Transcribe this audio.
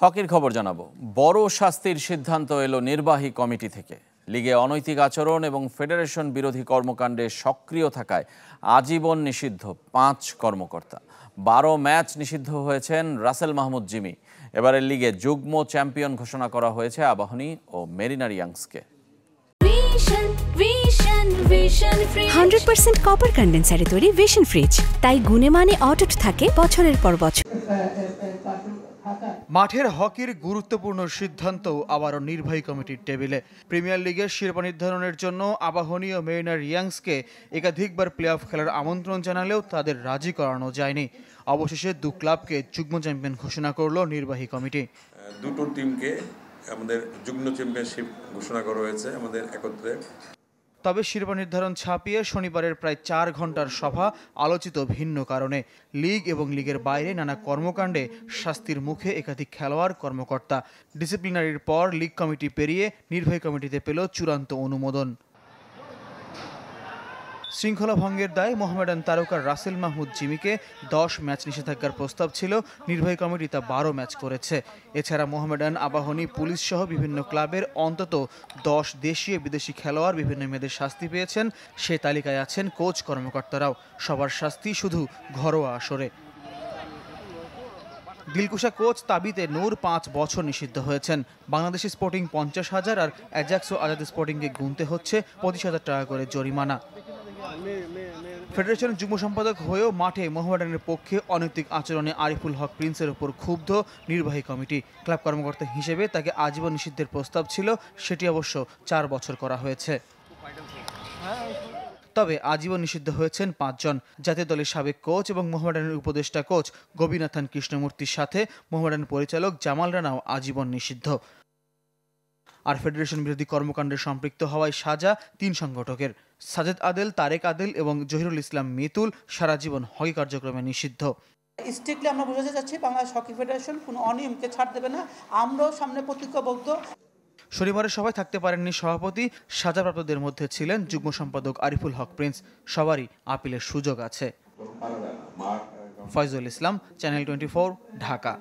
হকির খবর জানাব। বড় শাস্তির সিদ্ধান্ত এলো নির্বাহী কমিটি থেকে। লিগে অনৈতিক আচরণ এবং ফেডারেশন বিরোধী কর্মকাণ্ডে সক্রিয় থাকায় আজীবন নিষিদ্ধ পাঁচ কর্মকর্তা। বারো ম্যাচ নিষিদ্ধ হয়েছেন রাসেল মাহমুদ জিমি। এবারের লিগে যুগ্ম চ্যাম্পিয়ন ঘোষণা করা হয়েছে আবাহনী ও মেরিনার ইয়াংসকে. হান্ড্রেড পার্সেন্ট কপার কন্ডেন্সারে তৈরি ভিশন ফ্রিজ তাই গুণে মানে অটুট থাকে বছরের পর বছর। মাঠের হকির গুরুত্বপূর্ণ সিদ্ধান্ত আবারও নির্বাহী কমিটির টেবিলে। প্রিমিয়ার লিগের শিরোপা নির্ধারণের জন্য আবাহনীয় মেরিনার ইয়াংসকে একাধিকবার প্লে অফ খেলার আমন্ত্রণ জানালেও তাদের রাজি করানো যায়নি। অবশেষে দু ক্লাবকে যুগ্ম চ্যাম্পিয়ন ঘোষণা করল নির্বাহী কমিটি। দুটো টিমকে আমাদের যুগ্ম চ্যাম্পিয়নশিপ ঘোষণা করা হয়েছে আমাদের একত্রে। তবে শিরোপা নির্ধারণ ছাপিয়ে শনিবারের প্রায় চার ঘণ্টার সভা আলোচিত ভিন্ন কারণে। লিগ এবং লিগের বাইরে নানা কর্মকাণ্ডে শাস্তির মুখে একাধিক খেলোয়াড় কর্মকর্তা। ডিসিপ্লিনারির পর লিগ কমিটি পেরিয়ে নির্বাহী কমিটিতে পেল চূড়ান্ত অনুমোদন। শৃঙ্খলা ভঙ্গের দায়ে মোহামেডান তারকার রাসেল মাহমুদ জিমিকে দশ ম্যাচ নিষেধাজ্ঞার প্রস্তাব ছিল। নির্বাহী কমিটি তা বারো ম্যাচ করেছে। এছাড়া মোহামেডান আবাহনী পুলিশ সহ বিভিন্ন ক্লাবের অন্তত দশ দেশীয় বিদেশি খেলোয়াড় বিভিন্ন মেয়েদের শাস্তি পেয়েছেন। সে তালিকায় আছেন কোচ কর্মকর্তারাও। সবার শাস্তি শুধু ঘরোয়া আসরে। দিলকুশা কোচ তাবিতে নূর পাঁচ বছর নিষিদ্ধ হয়েছেন। বাংলাদেশি স্পোর্টিং পঞ্চাশ হাজার আর অ্যাজাক্স ও আজাদ স্পোর্টিংকে গুনতে হচ্ছে পঁচিশ হাজার টাকা করে জরিমানা। ফেডারেশনের যুগ্ম সম্পাদক হয়েও মাঠে মোহামেডানের পক্ষে অনৈতিক আচরণে আরিফুল হক প্রিন্সের উপর ক্ষুব্ধ নির্বাহী কমিটি। ক্লাব কর্মকর্তা হিসেবে তাকে আজীবন নিষিদ্ধের প্রস্তাব ছিল, সেটি অবশ্য চার বছর করা হয়েছে। তবে আজীবন নিষিদ্ধ হয়েছেন পাঁচজন। জাতীয় দলের সাবেক কোচ এবং মোহামেডানের উপদেষ্টা কোচ গোবিনাথন কৃষ্ণমূর্তির সাথে মোহামেডান পরিচালক জামাল রানাও আজীবন নিষিদ্ধ। আর ফেডারেশন বিরোধী কর্মকাণ্ডে সম্পৃক্ত হওয়ায় সাজা তিন সংগঠকের। সাজেদ আদেল তারেক আদেল এবং জহিরুল ইসলাম মিতুল সারা জীবন হকি কার্যক্রমে নিষিদ্ধ। স্ট্রিক্টলি আমরা বোঝাতে চাচ্ছি বাংলাদেশ হকি ফেডারেশন কোনো অনিয়মকে ছাড় দেবে না। আমরাও সামনে প্রতিজ্ঞাবদ্ধ। শনিবারের সভায় থাকতে পারেননি সভাপতি সাজাপ্রাপ্তদের মধ্যে ছিলেন যুগ্ম সম্পাদক আরিফুল হক প্রিন্স। সবারই আপিলের সুযোগ আছে। Foyzul Islam channel twenty Dhaka.